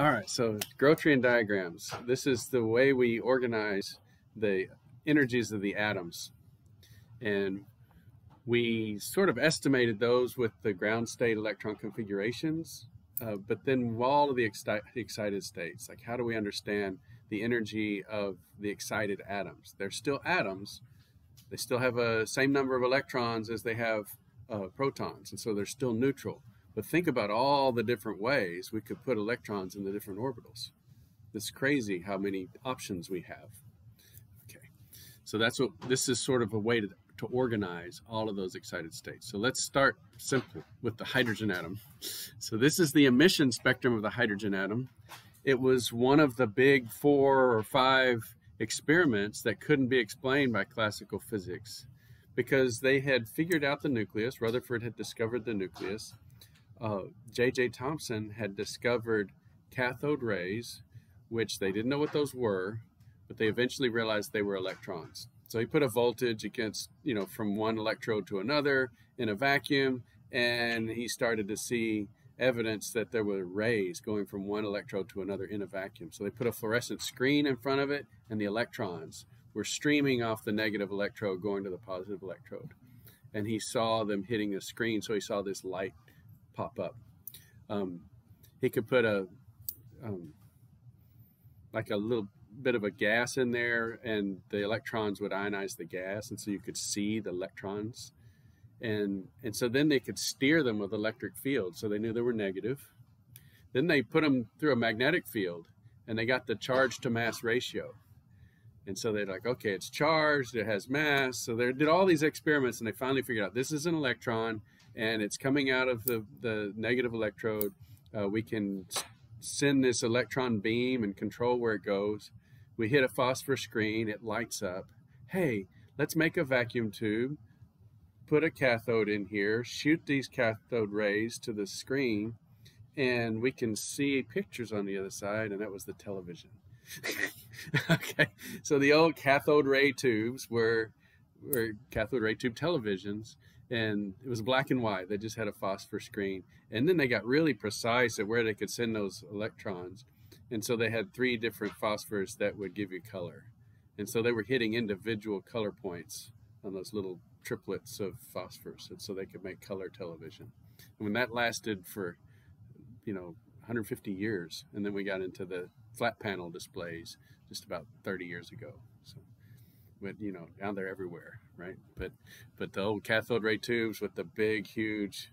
All right, so Grotrian diagrams. This is the way we organize the energies of the atoms. And we sort of estimated those with the ground state electron configurations, uh, but then all of the excited states, like how do we understand the energy of the excited atoms? They're still atoms. They still have a same number of electrons as they have uh, protons, and so they're still neutral. But think about all the different ways we could put electrons in the different orbitals. It's crazy how many options we have. Okay, so that's what this is sort of a way to, to organize all of those excited states. So let's start simple with the hydrogen atom. So this is the emission spectrum of the hydrogen atom. It was one of the big four or five experiments that couldn't be explained by classical physics because they had figured out the nucleus. Rutherford had discovered the nucleus J.J. Uh, Thomson had discovered cathode rays, which they didn't know what those were, but they eventually realized they were electrons. So he put a voltage against, you know, from one electrode to another in a vacuum, and he started to see evidence that there were rays going from one electrode to another in a vacuum. So they put a fluorescent screen in front of it, and the electrons were streaming off the negative electrode going to the positive electrode. And he saw them hitting the screen, so he saw this light pop up. Um, he could put a um, like a little bit of a gas in there, and the electrons would ionize the gas, and so you could see the electrons, and and so then they could steer them with electric field, so they knew they were negative. Then they put them through a magnetic field, and they got the charge to mass ratio. And so they're like, okay, it's charged, it has mass. So they did all these experiments, and they finally figured out this is an electron and it's coming out of the, the negative electrode. Uh, we can send this electron beam and control where it goes. We hit a phosphor screen, it lights up. Hey, let's make a vacuum tube, put a cathode in here, shoot these cathode rays to the screen, and we can see pictures on the other side, and that was the television. okay, so the old cathode ray tubes were, were cathode ray tube televisions, and it was black and white. They just had a phosphor screen. And then they got really precise at where they could send those electrons. And so they had three different phosphors that would give you color. And so they were hitting individual color points on those little triplets of phosphors. And so they could make color television. And when that lasted for, you know, 150 years, and then we got into the flat panel displays just about 30 years ago. So, but you know, now they're everywhere right? But but the old cathode ray tubes with the big, huge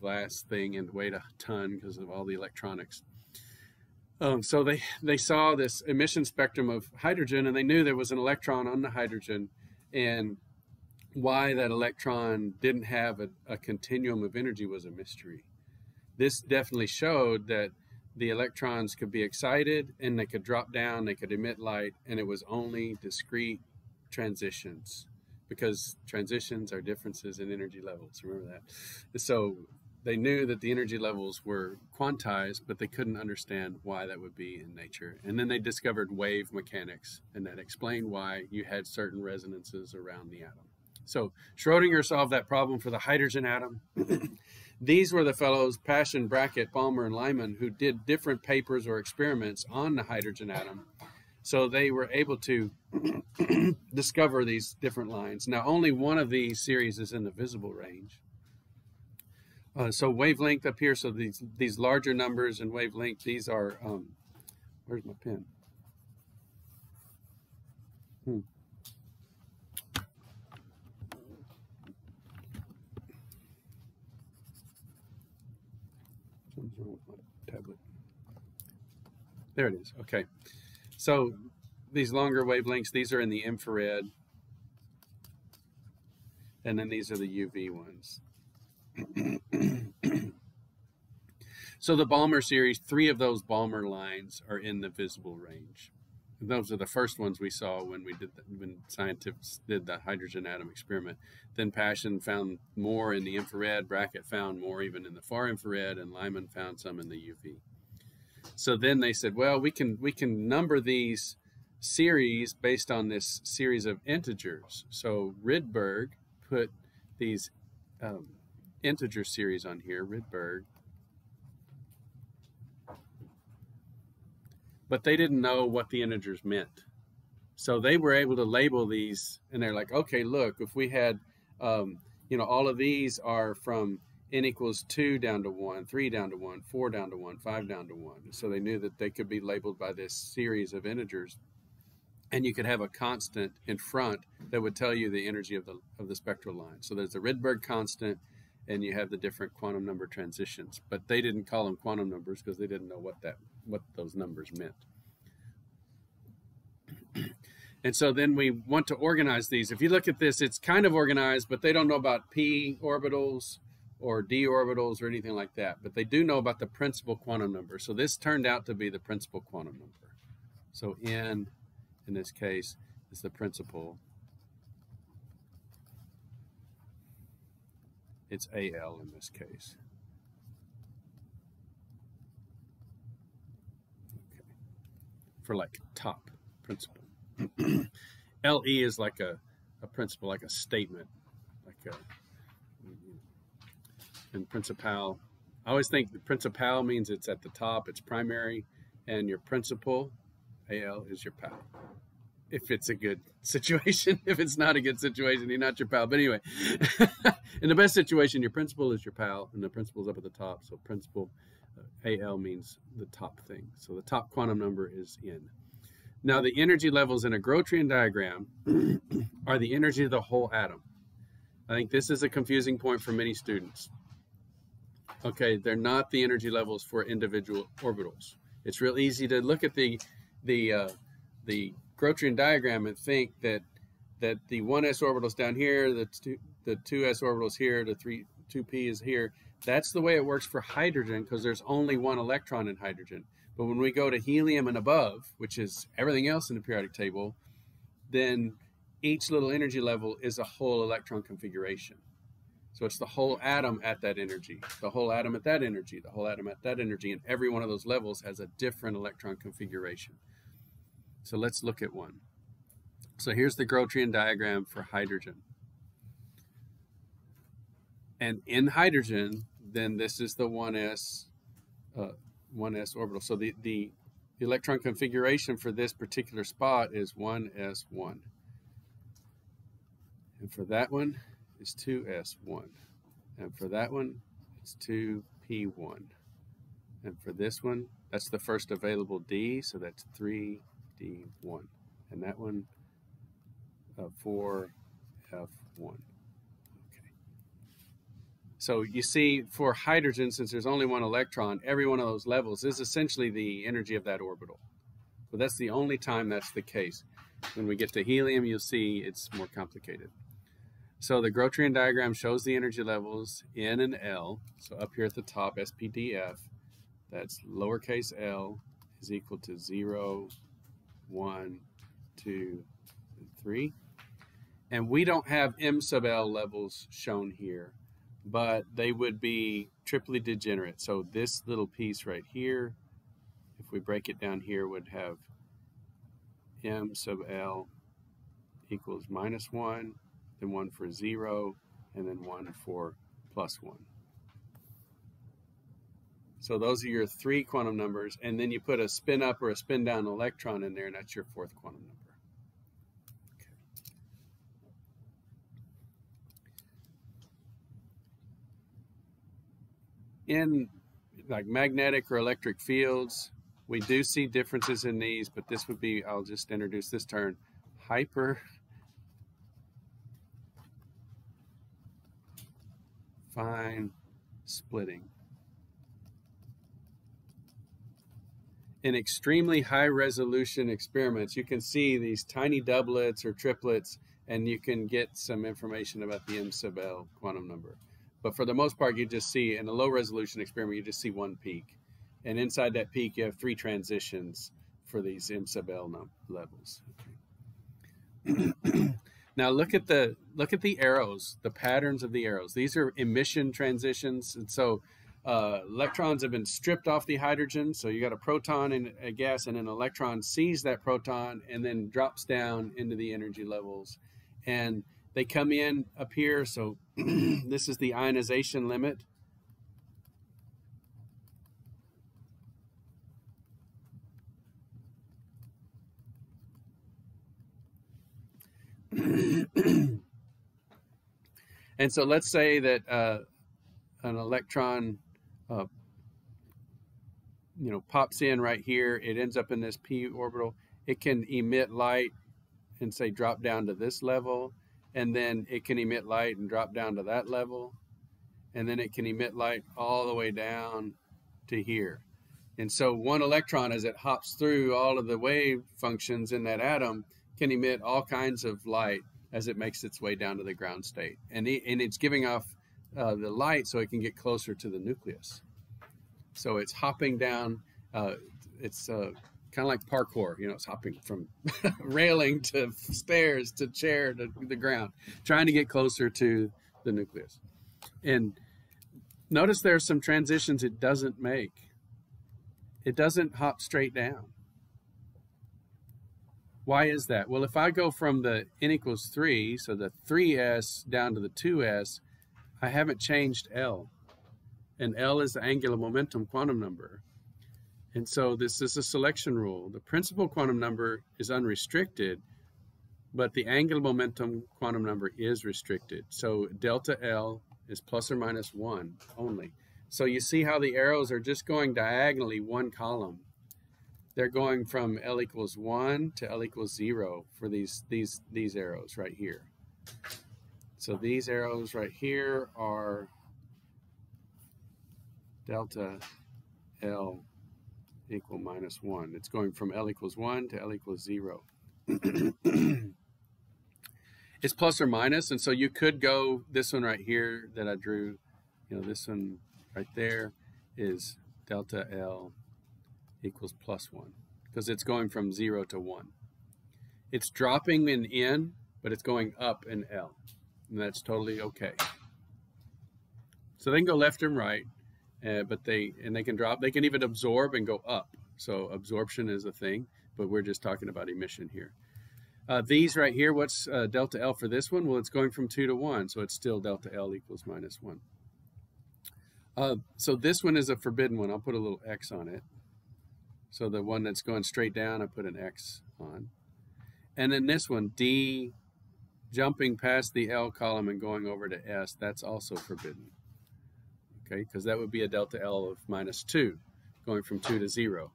glass thing and weighed a ton because of all the electronics. Um, so they they saw this emission spectrum of hydrogen, and they knew there was an electron on the hydrogen, and why that electron didn't have a, a continuum of energy was a mystery. This definitely showed that the electrons could be excited and they could drop down, they could emit light, and it was only discrete transitions because transitions are differences in energy levels. Remember that. So they knew that the energy levels were quantized, but they couldn't understand why that would be in nature. And then they discovered wave mechanics, and that explained why you had certain resonances around the atom. So Schrodinger solved that problem for the hydrogen atom. These were the fellows, Paschen, Brackett, Balmer, and Lyman, who did different papers or experiments on the hydrogen atom so they were able to discover these different lines. Now, only one of these series is in the visible range. Uh, so wavelength up here, so these these larger numbers and wavelength, these are, um, where's my pen? Hmm. There it is, okay. So these longer wavelengths, these are in the infrared. And then these are the UV ones. so the Balmer series, three of those Balmer lines are in the visible range. And those are the first ones we saw when we did the, when scientists did the hydrogen atom experiment. Then Paschen found more in the infrared, Brackett found more even in the far infrared, and Lyman found some in the UV. So then they said, well, we can we can number these series based on this series of integers. So Rydberg put these um, integer series on here. Rydberg. but they didn't know what the integers meant. So they were able to label these, and they're like, okay, look, if we had, um, you know, all of these are from n equals 2 down to 1, 3 down to 1, 4 down to 1, 5 down to 1. So they knew that they could be labeled by this series of integers. And you could have a constant in front that would tell you the energy of the, of the spectral line. So there's the Rydberg constant, and you have the different quantum number transitions. But they didn't call them quantum numbers because they didn't know what that what those numbers meant. And so then we want to organize these. If you look at this, it's kind of organized, but they don't know about p orbitals or d orbitals or anything like that. But they do know about the principal quantum number. So this turned out to be the principal quantum number. So n, in this case, is the principal. It's AL in this case. Okay. For like top principal. LE is like a, a principle, like a statement, like a, and principal. I always think the principal means it's at the top, it's primary, and your principal, AL, is your pal. If it's a good situation, if it's not a good situation, you're not your pal. But anyway, in the best situation, your principal is your pal, and the principal is up at the top. So principal, uh, AL means the top thing. So the top quantum number is N. Now, the energy levels in a Grotrian diagram are the energy of the whole atom. I think this is a confusing point for many students. Okay, they're not the energy levels for individual orbitals. It's real easy to look at the the uh, the Grotrian diagram and think that that the 1s orbitals down here, the two the 2s orbitals here, the 3 2p is here. That's the way it works for hydrogen because there's only one electron in hydrogen. But when we go to helium and above, which is everything else in the periodic table, then each little energy level is a whole electron configuration. So it's the whole atom at that energy, the whole atom at that energy, the whole atom at that energy, and every one of those levels has a different electron configuration. So let's look at one. So here's the Grotrian diagram for hydrogen. And in hydrogen, then this is the 1s uh, 1s orbital. So the, the electron configuration for this particular spot is 1s1. And for that one is 2s1. And for that one, it's 2p1. And for this one, that's the first available D, so that's 3d1. And that one, uh, 4f1. So you see, for hydrogen, since there's only one electron, every one of those levels is essentially the energy of that orbital. But that's the only time that's the case. When we get to helium, you'll see it's more complicated. So the Grotrian diagram shows the energy levels N and L. So up here at the top, SPDF, that's lowercase l is equal to 0, 1, 2, and 3. And we don't have M sub L levels shown here but they would be triply degenerate. So this little piece right here, if we break it down here, would have m sub L equals minus 1, then 1 for 0, and then 1 for plus 1. So those are your three quantum numbers, and then you put a spin up or a spin down electron in there, and that's your fourth quantum number. in like magnetic or electric fields, we do see differences in these, but this would be, I'll just introduce this term, hyper fine splitting. In extremely high resolution experiments, you can see these tiny doublets or triplets, and you can get some information about the M sub L quantum number. But for the most part, you just see in a low resolution experiment, you just see one peak. And inside that peak, you have three transitions for these M sub L levels. Okay. now look at the look at the arrows, the patterns of the arrows. These are emission transitions, and so uh, electrons have been stripped off the hydrogen. So you got a proton and a gas, and an electron sees that proton and then drops down into the energy levels. And they come in up here. So this is the ionization limit. And so let's say that uh, an electron, uh, you know, pops in right here. It ends up in this p orbital. It can emit light and say drop down to this level, and then it can emit light and drop down to that level, and then it can emit light all the way down to here. And so one electron, as it hops through all of the wave functions in that atom, can emit all kinds of light as it makes its way down to the ground state. And, it, and it's giving off uh, the light so it can get closer to the nucleus. So it's hopping down, uh, it's uh, kind of like parkour, you know, it's hopping from railing to stairs to chair to the ground, trying to get closer to the nucleus. And notice there are some transitions it doesn't make. It doesn't hop straight down. Why is that? Well, if I go from the n equals 3, so the 3s down to the 2s, I haven't changed L. And L is the angular momentum quantum number. And so this is a selection rule. The principal quantum number is unrestricted, but the angular momentum quantum number is restricted. So delta L is plus or minus 1 only. So you see how the arrows are just going diagonally one column they're going from L equals one to L equals zero for these, these, these arrows right here. So these arrows right here are delta L equal minus one. It's going from L equals one to L equals zero. it's plus or minus, and so you could go this one right here that I drew, you know, this one right there is delta L equals plus 1 because it's going from 0 to 1. It's dropping in N, but it's going up in L. And that's totally okay. So they can go left and right, uh, but they and they can drop. They can even absorb and go up. So absorption is a thing, but we're just talking about emission here. Uh, these right here, what's uh, delta L for this one? Well, it's going from 2 to 1, so it's still delta L equals minus 1. Uh, so this one is a forbidden one. I'll put a little X on it. So the one that's going straight down, I put an X on. And then this one, D, jumping past the L column and going over to S, that's also forbidden. Okay, because that would be a delta L of minus 2, going from 2 to 0.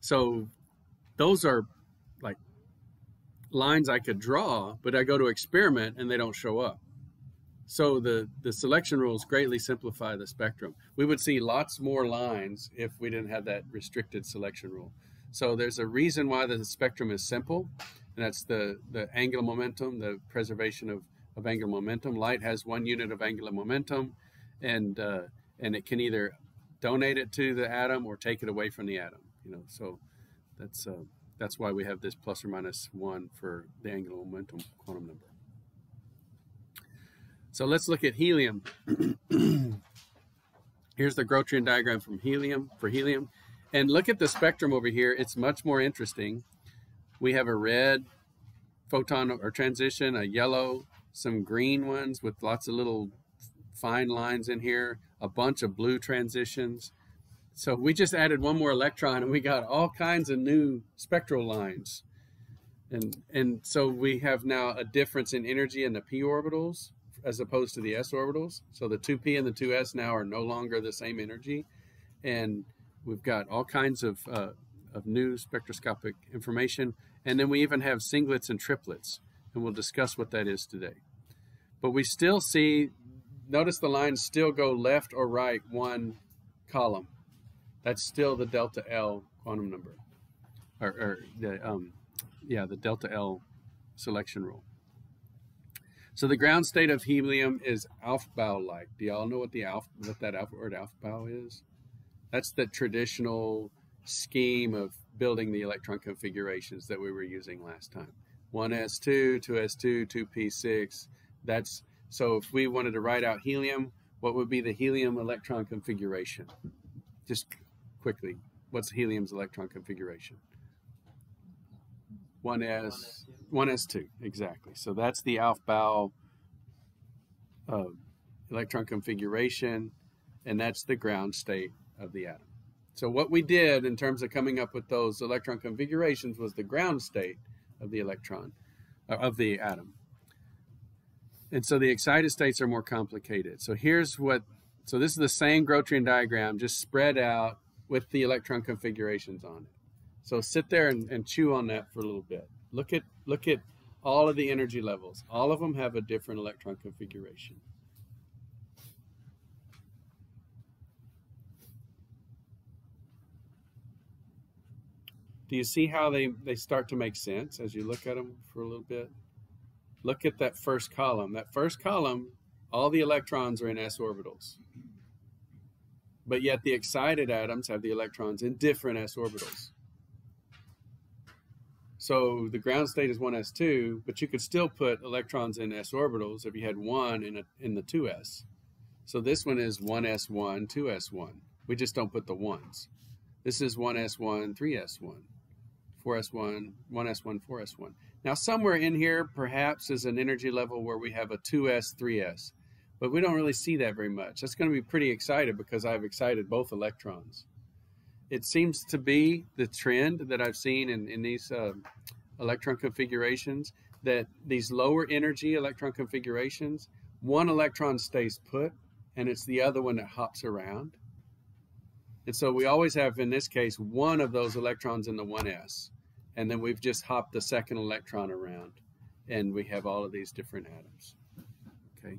So those are like lines I could draw, but I go to experiment and they don't show up. So the, the selection rules greatly simplify the spectrum. We would see lots more lines if we didn't have that restricted selection rule. So there's a reason why the spectrum is simple, and that's the, the angular momentum, the preservation of, of angular momentum. Light has one unit of angular momentum, and uh, and it can either donate it to the atom or take it away from the atom. You know, so that's uh, that's why we have this plus or minus one for the angular momentum quantum number. So let's look at helium. Here's the Grotrian diagram from helium for helium. And look at the spectrum over here. It's much more interesting. We have a red photon or transition, a yellow, some green ones with lots of little fine lines in here, a bunch of blue transitions. So we just added one more electron and we got all kinds of new spectral lines. And, and so we have now a difference in energy in the p orbitals as opposed to the s orbitals. So the 2p and the 2s now are no longer the same energy. And we've got all kinds of, uh, of new spectroscopic information. And then we even have singlets and triplets. And we'll discuss what that is today. But we still see, notice the lines still go left or right one column. That's still the delta L quantum number. Or, or the, um, yeah, the delta L selection rule. So the ground state of helium is Aufbau-like. Do y'all know what the alpha, what that alpha word Aufbau is? That's the traditional scheme of building the electron configurations that we were using last time. 1s2, 2s2, 2p6. That's so if we wanted to write out helium, what would be the helium electron configuration? Just quickly, what's helium's electron configuration? 1s 1s2 exactly so that's the Aufbau uh, electron configuration and that's the ground state of the atom so what we did in terms of coming up with those electron configurations was the ground state of the electron uh, of the atom And so the excited states are more complicated. So here's what, so this is the same Grotrian diagram, just spread out with the electron configurations on it. So sit there and, and chew on that for a little bit. Look at, look at all of the energy levels. All of them have a different electron configuration. Do you see how they, they start to make sense as you look at them for a little bit? Look at that first column. That first column, all the electrons are in s orbitals. But yet the excited atoms have the electrons in different s orbitals. So the ground state is 1s2, but you could still put electrons in s orbitals if you had one in, a, in the 2s. So this one is 1s1, 2s1. We just don't put the ones. This is 1s1, 3s1, 4s1, 1s1, 4s1. Now, somewhere in here, perhaps, is an energy level where we have a 2s, 3s, but we don't really see that very much. That's going to be pretty excited because I've excited both electrons. It seems to be the trend that I've seen in, in these uh, electron configurations that these lower energy electron configurations, one electron stays put and it's the other one that hops around. And so we always have, in this case, one of those electrons in the 1s and then we've just hopped the second electron around and we have all of these different atoms. Okay?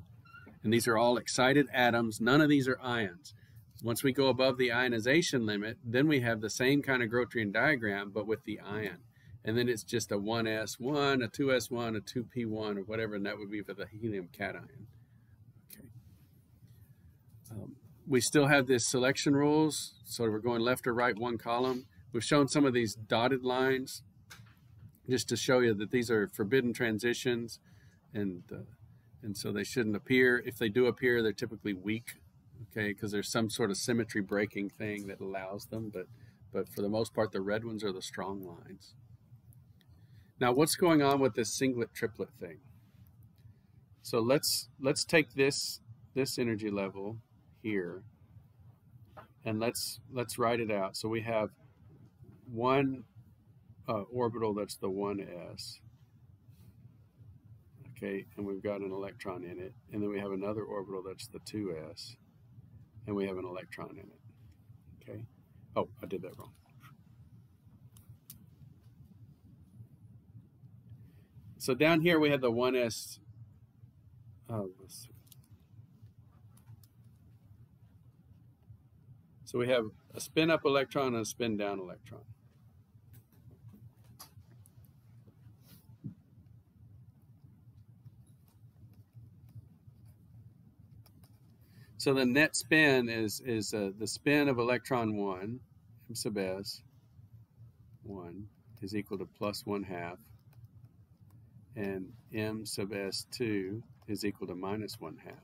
And these are all excited atoms. None of these are ions once we go above the ionization limit then we have the same kind of Grotrian diagram but with the ion. And then it's just a 1s1 a 2s1 a 2p1 or whatever and that would be for the helium cation. Okay. Um, we still have this selection rules. So we're going left or right one column. We've shown some of these dotted lines just to show you that these are forbidden transitions and uh, and so they shouldn't appear. If they do appear, they're typically weak, okay, because there's some sort of symmetry breaking thing that allows them, but but for the most part, the red ones are the strong lines. Now, what's going on with this singlet triplet thing? So let's let's take this this energy level here, and let's let's write it out. So we have one uh, orbital that's the 1s. Okay, and we've got an electron in it. And then we have another orbital that's the 2s. And we have an electron in it. Okay. Oh, I did that wrong. So down here we have the 1s. Oh, uh, so we have a spin up electron and a spin down electron. So the net spin is is uh, the spin of electron one, m sub s, one is equal to plus one half, and m sub s two is equal to minus one half.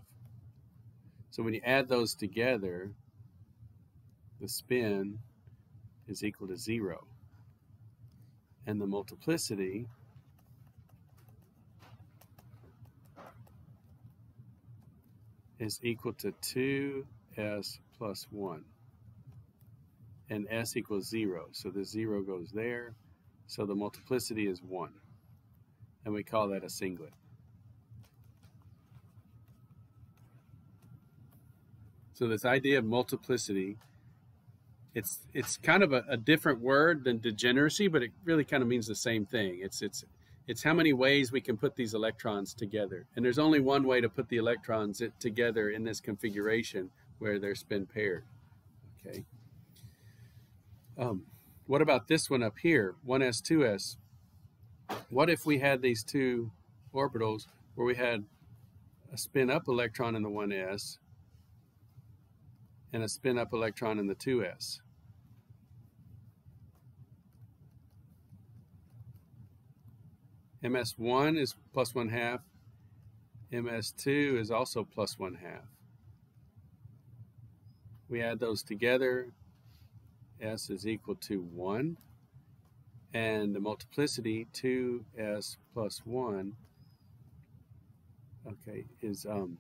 So when you add those together, the spin is equal to zero, and the multiplicity is equal to 2s plus 1. And s equals 0. So the 0 goes there. So the multiplicity is 1. And we call that a singlet. So this idea of multiplicity, it's it's kind of a, a different word than degeneracy, but it really kind of means the same thing. It's it's it's how many ways we can put these electrons together. And there's only one way to put the electrons together in this configuration where they're spin paired. Okay. Um, what about this one up here, 1s, 2s? What if we had these two orbitals where we had a spin up electron in the 1s and a spin up electron in the 2s? MS1 is plus 1 half. MS2 is also plus 1 half. We add those together. S is equal to 1. And the multiplicity, 2S plus 1, okay, is um,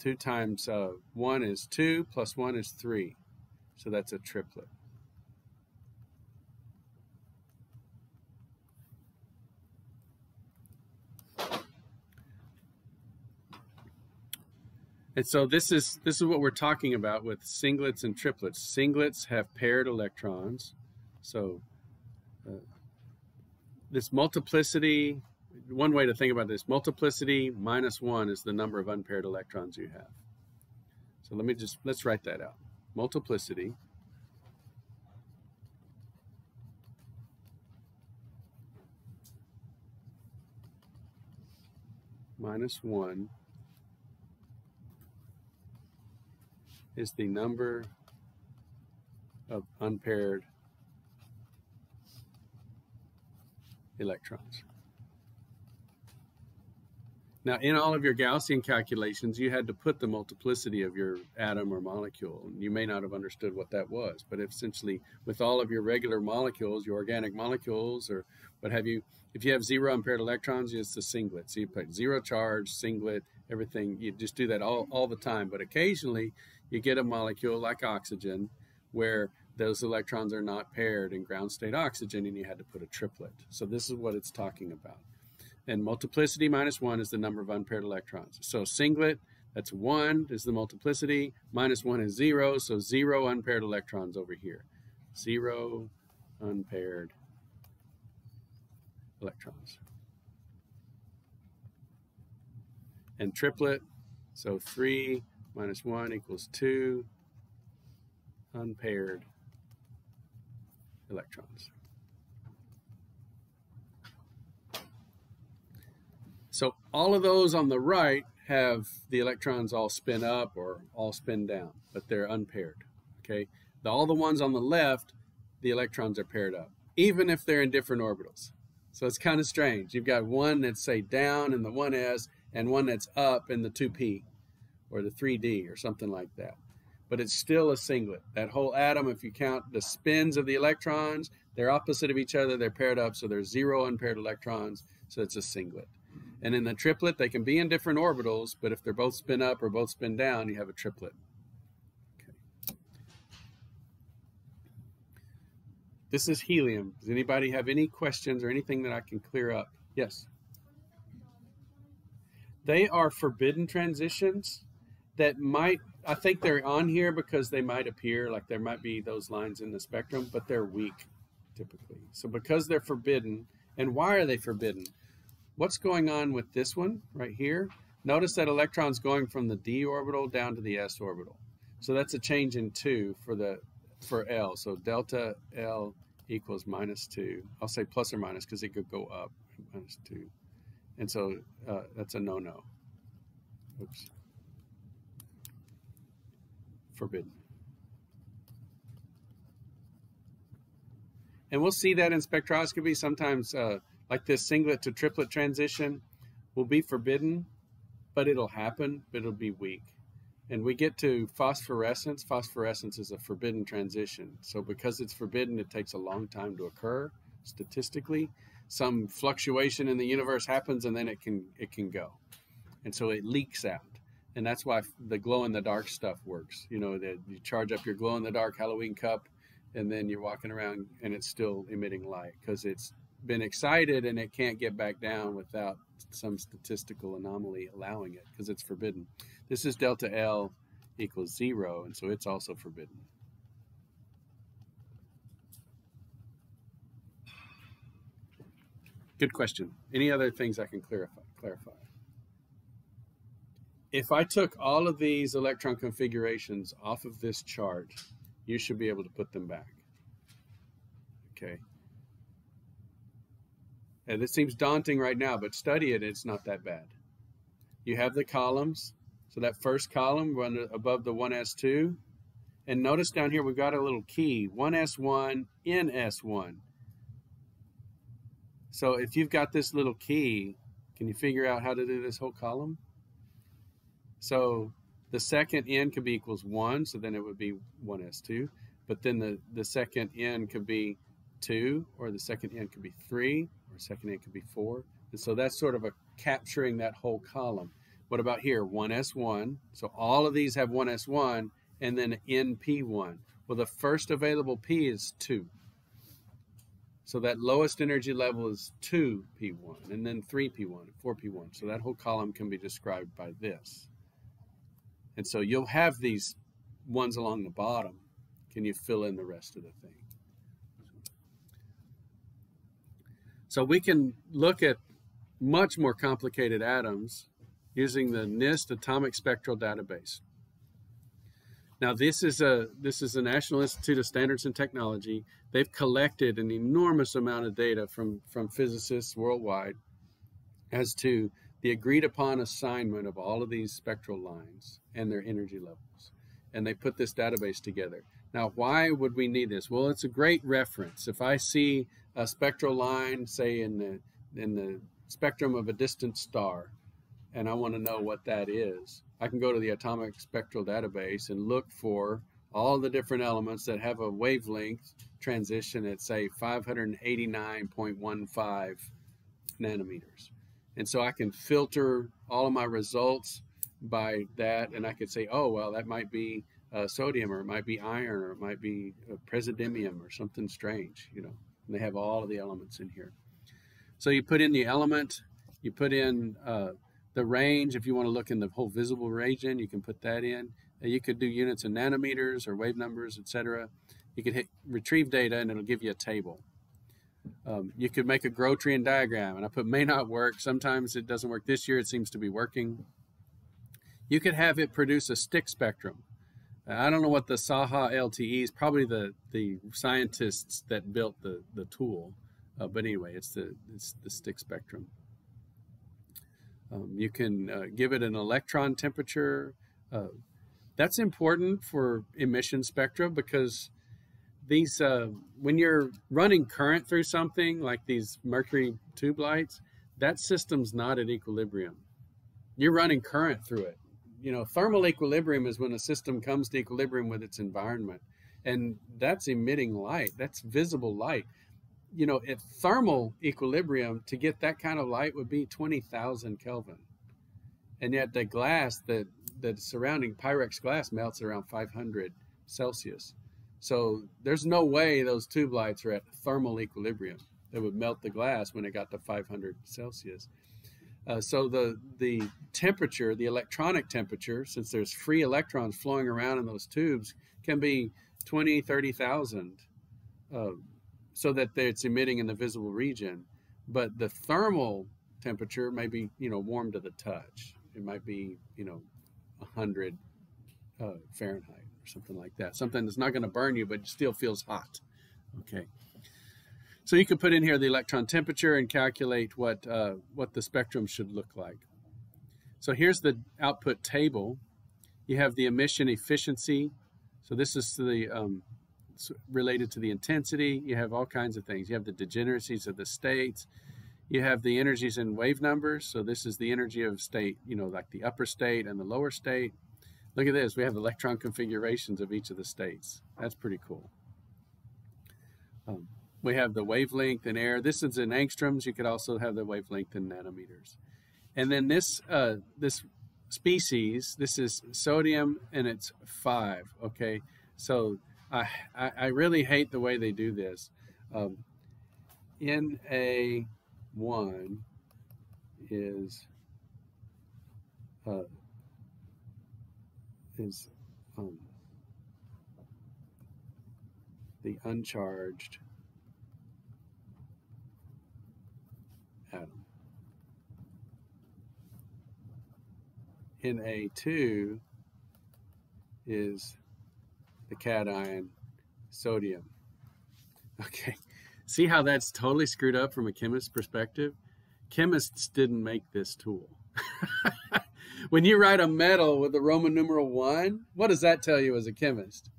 2 times uh, 1 is 2, plus 1 is 3. So that's a triplet. And so this is this is what we're talking about with singlets and triplets. Singlets have paired electrons. So uh, this multiplicity, one way to think about this, multiplicity minus one is the number of unpaired electrons you have. So let me just, let's write that out. Multiplicity minus 1 is the number of unpaired electrons. Now, in all of your Gaussian calculations, you had to put the multiplicity of your atom or molecule. You may not have understood what that was, but essentially, with all of your regular molecules, your organic molecules, or what have you, if you have zero unpaired electrons, it's a singlet. So you put zero charge, singlet, everything. You just do that all, all the time. But occasionally, you get a molecule like oxygen where those electrons are not paired in ground state oxygen, and you had to put a triplet. So this is what it's talking about. And multiplicity minus 1 is the number of unpaired electrons. So singlet, that's 1 is the multiplicity, minus 1 is 0, so 0 unpaired electrons over here. 0 unpaired electrons. And triplet, so 3 minus 1 equals 2 unpaired electrons. So all of those on the right have the electrons all spin up or all spin down, but they're unpaired. Okay, the, all the ones on the left, the electrons are paired up, even if they're in different orbitals. So it's kind of strange. You've got one that's say down in the 1s and one that's up in the 2p or the 3d or something like that. But it's still a singlet. That whole atom, if you count the spins of the electrons, they're opposite of each other. They're paired up, so there's zero unpaired electrons. So it's a singlet. And in the triplet, they can be in different orbitals, but if they're both spin up or both spin down, you have a triplet. Okay. This is helium. Does anybody have any questions or anything that I can clear up? Yes. They are forbidden transitions that might, I think they're on here because they might appear like there might be those lines in the spectrum, but they're weak typically. So because they're forbidden, and why are they forbidden? What's going on with this one right here? Notice that electron's going from the d orbital down to the s orbital. So that's a change in 2 for the for L. So delta L equals minus 2. I'll say plus or minus because it could go up, minus 2. And so uh, that's a no-no. Oops. Forbidden. And we'll see that in spectroscopy. Sometimes uh, like this singlet to triplet transition will be forbidden, but it'll happen, but it'll be weak. And we get to phosphorescence. Phosphorescence is a forbidden transition. So because it's forbidden, it takes a long time to occur statistically. Some fluctuation in the universe happens and then it can it can go. And so it leaks out. And that's why the glow in the dark stuff works. You know, that you charge up your glow in the dark Halloween cup and then you're walking around and it's still emitting light because it's been excited and it can't get back down without some statistical anomaly allowing it because it's forbidden. This is delta L equals zero, and so it's also forbidden. Good question. Any other things I can clarify? clarify? If I took all of these electron configurations off of this chart, you should be able to put them back. Okay. And it seems daunting right now, but study it, it's not that bad. You have the columns. So that first column above the 1s2. And notice down here we've got a little key, 1s1, ns1. So if you've got this little key, can you figure out how to do this whole column? So the second n could be equals 1, so then it would be 1s2. But then the, the second n could be 2, or the second n could be 3, or second n could be 4. And so that's sort of a capturing that whole column. What about here? 1s1. So all of these have 1s1 and then np1. Well, the first available p is 2. So that lowest energy level is 2p1 and then 3p1, 4p1. So that whole column can be described by this. And so you'll have these ones along the bottom. Can you fill in the rest of the thing? So we can look at much more complicated atoms using the NIST Atomic Spectral Database. Now this is a this is the National Institute of Standards and Technology. They've collected an enormous amount of data from from physicists worldwide as to the agreed upon assignment of all of these spectral lines and their energy levels. And they put this database together. Now, why would we need this? Well, it's a great reference. If I see a spectral line, say in the in the spectrum of a distant star, and I want to know what that is, I can go to the Atomic Spectral Database and look for all the different elements that have a wavelength transition at, say, 589.15 nanometers. And so I can filter all of my results by that, and I could say, oh, well, that might be uh, sodium, or it might be iron, or it might be uh, praseodymium, or something strange, you know. And they have all of the elements in here. So you put in the element, you put in uh, the range. If you want to look in the whole visible region, you can put that in. You could do units in nanometers or wave numbers, etc. You could hit retrieve data, and it'll give you a table. Um, you could make a Grotrian diagram, and I put may not work. Sometimes it doesn't work. This year it seems to be working. You could have it produce a stick spectrum. Uh, I don't know what the Saha LTE is, probably the, the scientists that built the, the tool. Uh, but anyway, it's the, it's the stick spectrum. Um, you can uh, give it an electron temperature. Uh, that's important for emission spectra because these uh, when you're running current through something like these mercury tube lights, that system's not at equilibrium. You're running current through it. You know, thermal equilibrium is when a system comes to equilibrium with its environment, and that's emitting light. That's visible light you know, at thermal equilibrium, to get that kind of light would be 20,000 Kelvin. And yet the glass, the, the surrounding Pyrex glass melts around 500 Celsius. So there's no way those tube lights are at thermal equilibrium. They would melt the glass when it got to 500 Celsius. Uh, so the the temperature, the electronic temperature, since there's free electrons flowing around in those tubes, can be 20, 30,000 uh, so that it's emitting in the visible region. But the thermal temperature may be, you know, warm to the touch. It might be, you know, 100 uh, Fahrenheit or something like that. Something that's not going to burn you, but still feels hot. Okay. So you can put in here the electron temperature and calculate what uh, what the spectrum should look like. So here's the output table. You have the emission efficiency. So this is the um, related to the intensity. You have all kinds of things. You have the degeneracies of the states. You have the energies in wave numbers. So this is the energy of state, you know, like the upper state and the lower state. Look at this. We have electron configurations of each of the states. That's pretty cool. Um, we have the wavelength in air. This is in angstroms. You could also have the wavelength in nanometers. And then this uh, this species, this is sodium and it's five. Okay, so I, I really hate the way they do this. Um, NA1 is uh, is um, the uncharged atom. Na2 is the cation sodium. Okay, see how that's totally screwed up from a chemist's perspective? Chemists didn't make this tool. when you write a metal with the Roman numeral one, what does that tell you as a chemist?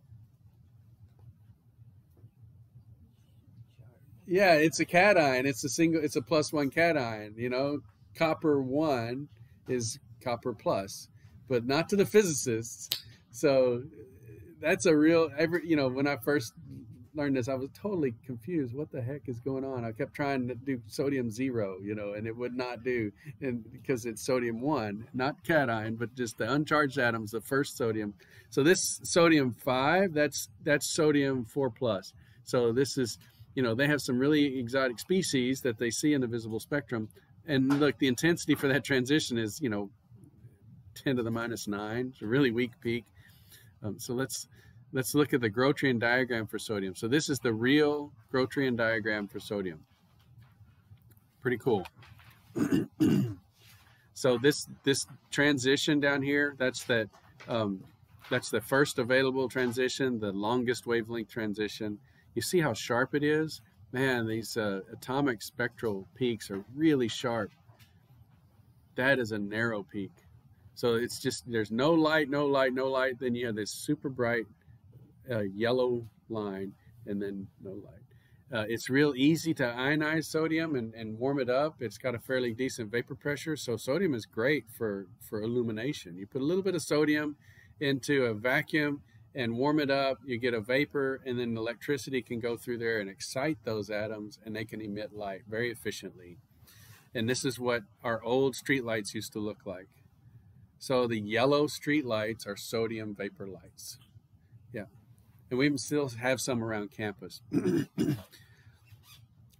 Yeah, it's a cation. It's a single. It's a plus one cation. You know, copper one is copper plus, but not to the physicists. So that's a real every you know when i first learned this i was totally confused what the heck is going on i kept trying to do sodium zero you know and it would not do and because it's sodium one not cation but just the uncharged atoms the first sodium so this sodium five that's that's sodium four plus so this is you know they have some really exotic species that they see in the visible spectrum and look the intensity for that transition is you know 10 to the minus 9. It's a really weak peak. Um, so let's let's look at the Grotrian diagram for sodium. So this is the real Grotrian diagram for sodium. Pretty cool. so this this transition down here, that's that um, that's the first available transition, the longest wavelength transition. You see how sharp it is? Man, these uh, atomic spectral peaks are really sharp. That is a narrow peak. So it's just, there's no light, no light, no light. Then you have this super bright uh, yellow line and then no light. Uh, it's real easy to ionize sodium and, and warm it up. It's got a fairly decent vapor pressure. So sodium is great for, for illumination. You put a little bit of sodium into a vacuum and warm it up, you get a vapor, and then electricity can go through there and excite those atoms, and they can emit light very efficiently. And this is what our old street lights used to look like. So the yellow street lights are sodium vapor lights. Yeah. And we even still have some around campus.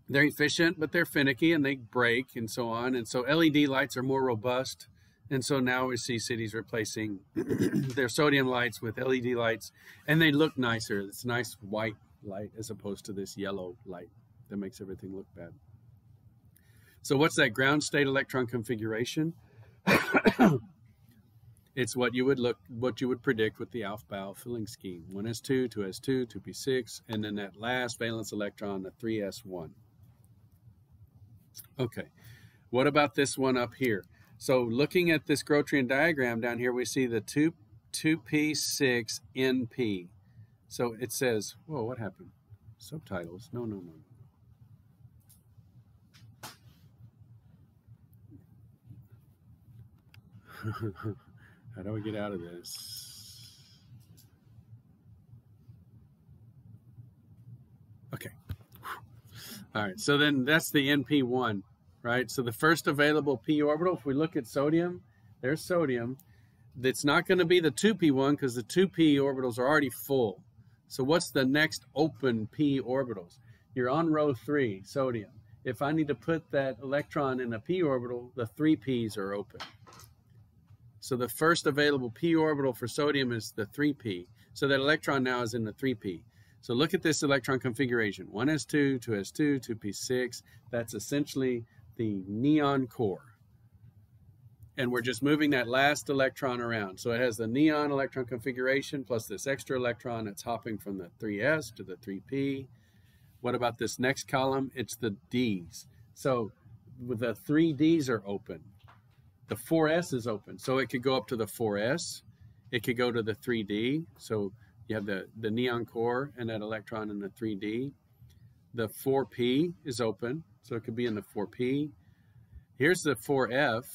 they're efficient, but they're finicky and they break and so on. And so LED lights are more robust and so now we see cities replacing their sodium lights with LED lights, and they look nicer. It's nice white light as opposed to this yellow light that makes everything look bad. So what's that ground state electron configuration? it's what you would look, what you would predict with the Aufbau filling scheme. 1s2, 2s2, 2p6, and then that last valence electron, the 3s1. Okay, what about this one up here? So looking at this Grotrian diagram down here, we see the 2, 2p6 NP. So it says, whoa, what happened? Subtitles. No, no, no. How do we get out of this? Okay. All right, so then that's the NP1 right? So the first available p orbital, if we look at sodium, there's sodium. It's not going to be the 2p one because the 2p orbitals are already full. So what's the next open p orbitals? You're on row 3, sodium. If I need to put that electron in a p orbital, the 3 p's are open. So the first available p orbital for sodium is the 3p. So that electron now is in the 3p. So look at this electron configuration. 1s2, 2s2, 2p6. That's essentially the neon core. And we're just moving that last electron around. So it has the neon electron configuration plus this extra electron that's hopping from the 3s to the 3p. What about this next column? It's the d's. So the 3d's are open. The 4s is open. So it could go up to the 4s. It could go to the 3d. So you have the, the neon core and that electron in the 3d. The 4p is open. So it could be in the 4P. Here's the 4F.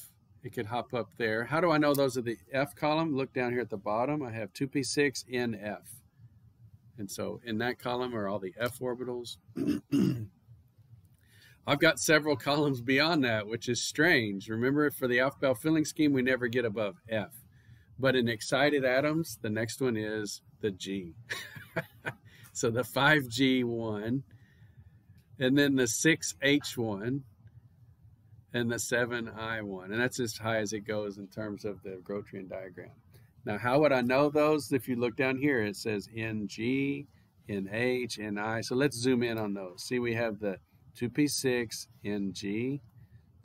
It could hop up there. How do I know those are the F column? Look down here at the bottom. I have 2P6, NF. And so in that column are all the F orbitals. I've got several columns beyond that, which is strange. Remember, for the Aufbau filling scheme, we never get above F. But in excited atoms, the next one is the G. so the 5G1 and then the 6H1 and the 7I1. And that's as high as it goes in terms of the Grotrian diagram. Now, how would I know those? If you look down here, it says NG, NH, NI. So let's zoom in on those. See, we have the 2P6 in G,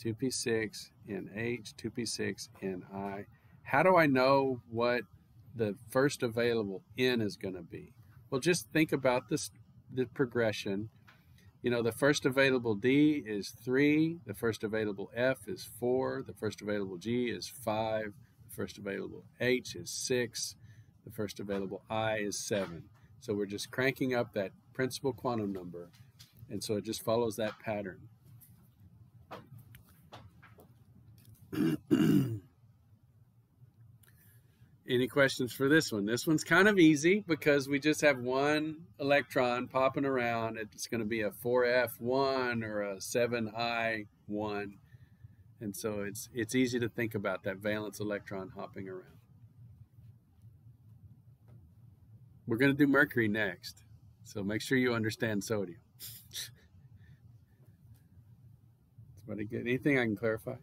2P6 in H, 2P6 in I. How do I know what the first available N is going to be? Well, just think about this the progression you know, the first available D is 3, the first available F is 4, the first available G is 5, the first available H is 6, the first available I is 7. So we're just cranking up that principal quantum number, and so it just follows that pattern. Any questions for this one? This one's kind of easy because we just have one electron popping around. It's going to be a 4F1 or a 7I1. And so it's it's easy to think about that valence electron hopping around. We're going to do mercury next. So make sure you understand sodium. Anything I can clarify?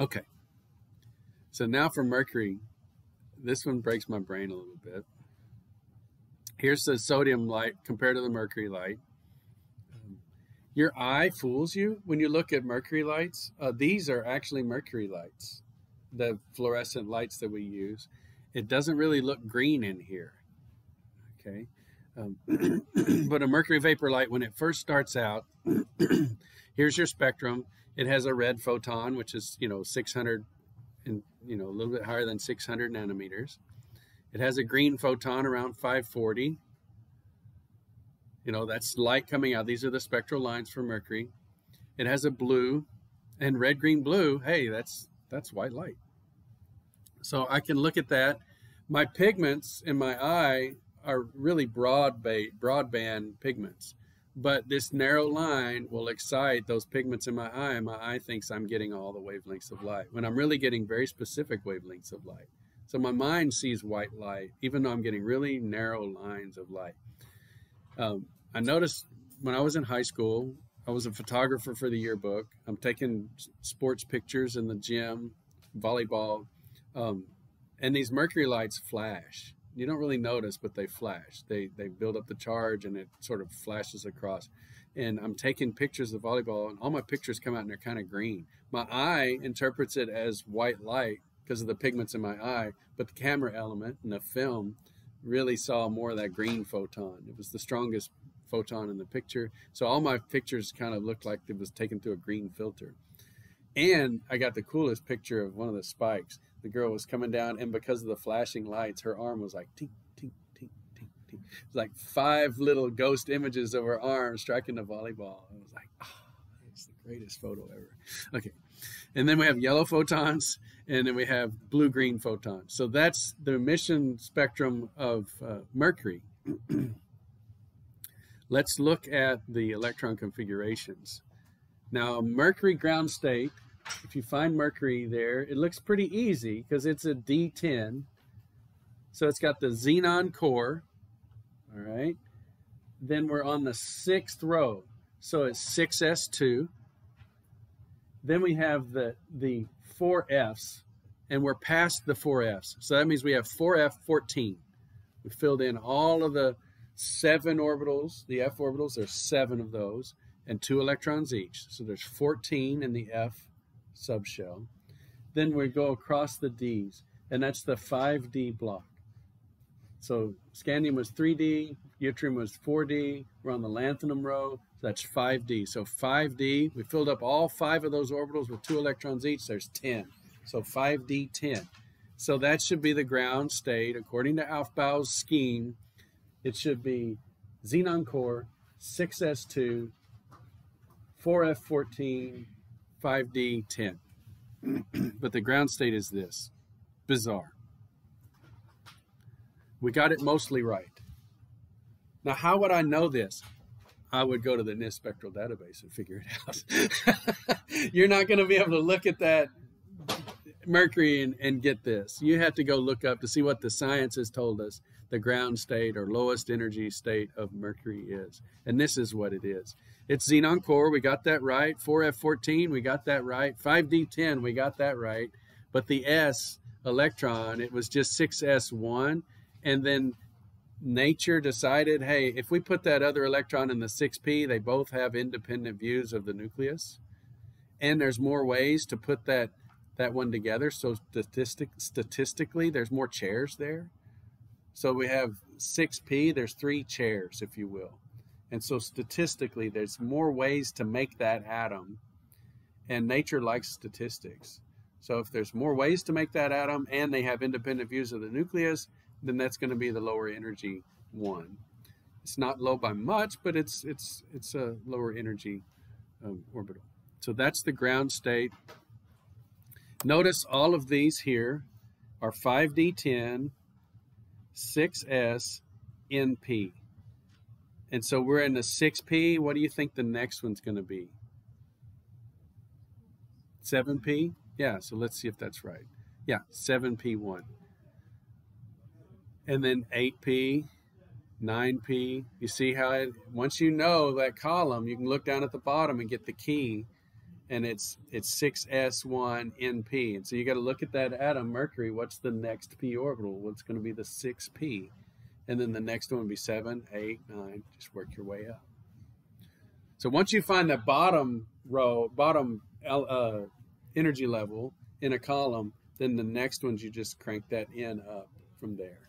Okay. So now for Mercury, this one breaks my brain a little bit. Here's the sodium light compared to the Mercury light. Um, your eye fools you when you look at Mercury lights. Uh, these are actually Mercury lights, the fluorescent lights that we use. It doesn't really look green in here. Okay. Um, but a mercury vapor light, when it first starts out, here's your spectrum. It has a red photon, which is, you know, 600 and, you know, a little bit higher than 600 nanometers. It has a green photon around 540. You know, that's light coming out. These are the spectral lines for mercury. It has a blue and red, green, blue. Hey, that's that's white light. So I can look at that. My pigments in my eye are really broad broadband pigments. But this narrow line will excite those pigments in my eye, and my eye thinks I'm getting all the wavelengths of light when I'm really getting very specific wavelengths of light. So my mind sees white light, even though I'm getting really narrow lines of light. Um, I noticed when I was in high school, I was a photographer for the yearbook. I'm taking sports pictures in the gym, volleyball, um, and these mercury lights flash you don't really notice, but they flash. They they build up the charge and it sort of flashes across. And I'm taking pictures of volleyball, and all my pictures come out and they're kind of green. My eye interprets it as white light because of the pigments in my eye, but the camera element and the film really saw more of that green photon. It was the strongest photon in the picture. So all my pictures kind of looked like it was taken through a green filter. And I got the coolest picture of one of the spikes the girl was coming down, and because of the flashing lights, her arm was like tink, tink, tink, tink, tink. It was like five little ghost images of her arm striking the volleyball. I was like, oh, it's the greatest photo ever. Okay. And then we have yellow photons, and then we have blue green photons. So that's the emission spectrum of uh, Mercury. Let's look at the electron configurations. Now, Mercury ground state if you find Mercury there, it looks pretty easy because it's a D10. So it's got the xenon core. All right. Then we're on the sixth row. So it's 6s2. Then we have the, the four Fs, and we're past the four Fs. So that means we have 4F14. We filled in all of the seven orbitals, the F orbitals, there's seven of those, and two electrons each. So there's 14 in the F subshell. Then we go across the Ds, and that's the 5D block. So scandium was 3D, yttrium was 4D. We're on the lanthanum row, so that's 5D. So 5D, we filled up all five of those orbitals with two electrons each. There's 10. So 5D 10. So that should be the ground state. According to Aufbau's scheme, it should be xenon core, 6s2, 4f14, 5D 10. but the ground state is this bizarre. We got it mostly right. Now, how would I know this? I would go to the NIST spectral database and figure it out. You're not going to be able to look at that mercury and, and get this. You have to go look up to see what the science has told us the ground state or lowest energy state of mercury is. And this is what it is. It's xenon core. We got that right. 4F14, we got that right. 5D10, we got that right. But the S electron, it was just 6S1. And then nature decided, hey, if we put that other electron in the 6p, they both have independent views of the nucleus. And there's more ways to put that that one together. So statistic, statistically, there's more chairs there. So we have 6p, there's three chairs, if you will. And so statistically, there's more ways to make that atom, and nature likes statistics. So if there's more ways to make that atom and they have independent views of the nucleus, then that's going to be the lower energy one. It's not low by much, but it's it's it's a lower energy um, orbital. So that's the ground state. Notice all of these here are 5D10, 6S, NP. And so we're in the 6P. What do you think the next one's going to be? 7P? Yeah, so let's see if that's right. Yeah, 7P1. And then 8P, 9P. You see how it, once you know that column, you can look down at the bottom and get the key and it's it's 6s1 np and so you got to look at that atom mercury what's the next p orbital what's going to be the 6p and then the next one would be seven, eight, nine. just work your way up so once you find the bottom row bottom uh, energy level in a column then the next ones you just crank that in up from there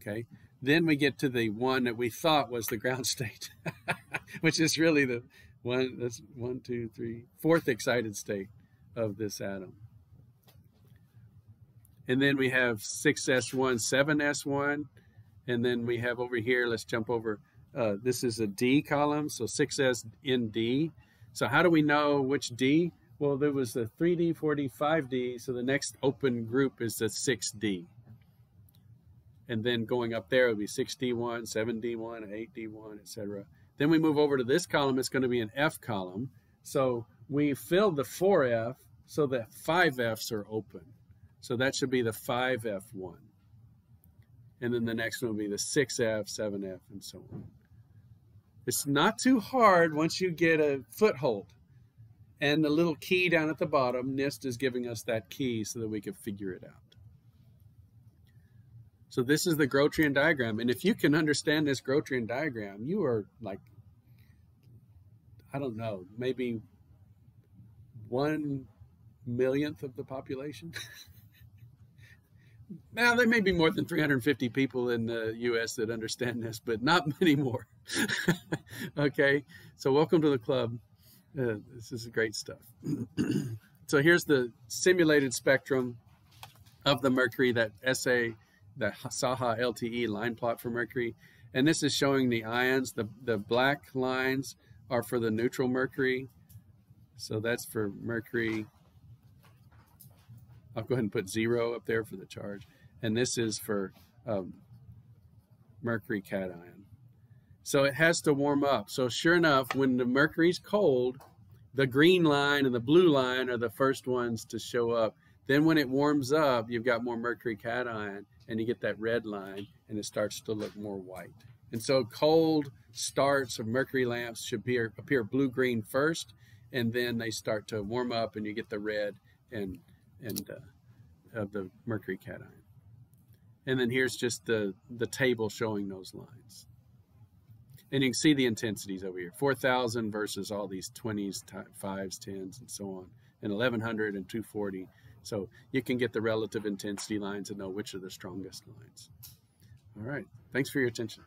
okay then we get to the one that we thought was the ground state which is really the one, that's one, two, three, fourth excited state of this atom. And then we have 6s1, 7s1. And then we have over here, let's jump over. Uh, this is a D column, so 6s in D. So how do we know which D? Well, there was a 3D, 4D, 5D, so the next open group is the 6D. And then going up there would be 6D1, 7D1, 8D1, etc. Then we move over to this column, it's going to be an F column. So we filled the 4F so that 5Fs are open. So that should be the 5F1. And then the next one will be the 6F, 7F, and so on. It's not too hard once you get a foothold. And the little key down at the bottom, NIST is giving us that key so that we can figure it out. So this is the Grotrian diagram. And if you can understand this Grotrian diagram, you are like, I don't know, maybe one millionth of the population. now, there may be more than 350 people in the U.S. that understand this, but not many more. okay, so welcome to the club. Uh, this is great stuff. so here's the simulated spectrum of the mercury that SA the Saha LTE line plot for mercury. And this is showing the ions. The, the black lines are for the neutral mercury. So that's for mercury. I'll go ahead and put zero up there for the charge. And this is for um, mercury cation. So it has to warm up. So sure enough, when the mercury's cold, the green line and the blue line are the first ones to show up. Then when it warms up, you've got more mercury cation and you get that red line and it starts to look more white. And so cold starts of mercury lamps should appear, appear blue-green first, and then they start to warm up and you get the red and, and uh, of the mercury cation. And then here's just the, the table showing those lines. And you can see the intensities over here, 4,000 versus all these 20s, 5s, 10s, and so on, and 1100 and 240. So you can get the relative intensity lines and know which are the strongest lines. All right. Thanks for your attention.